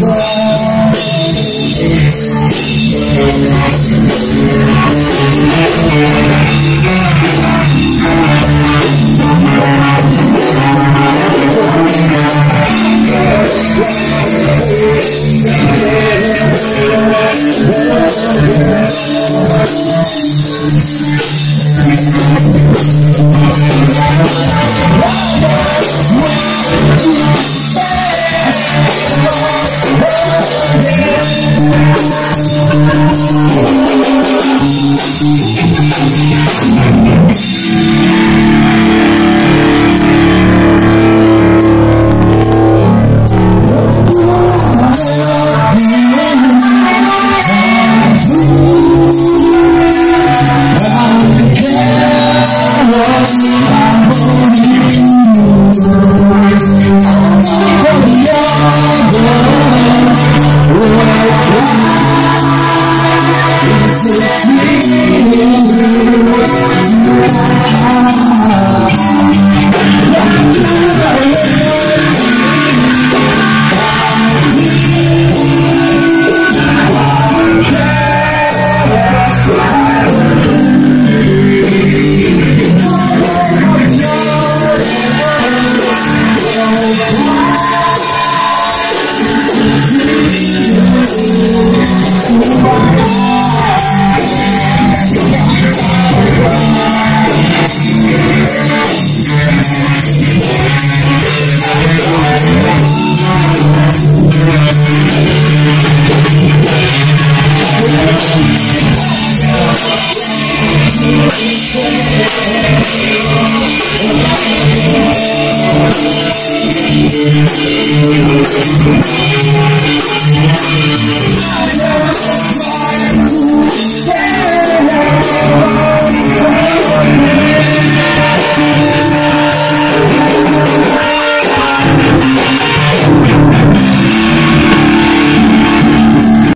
Wow. Thank you. Jesus. I'm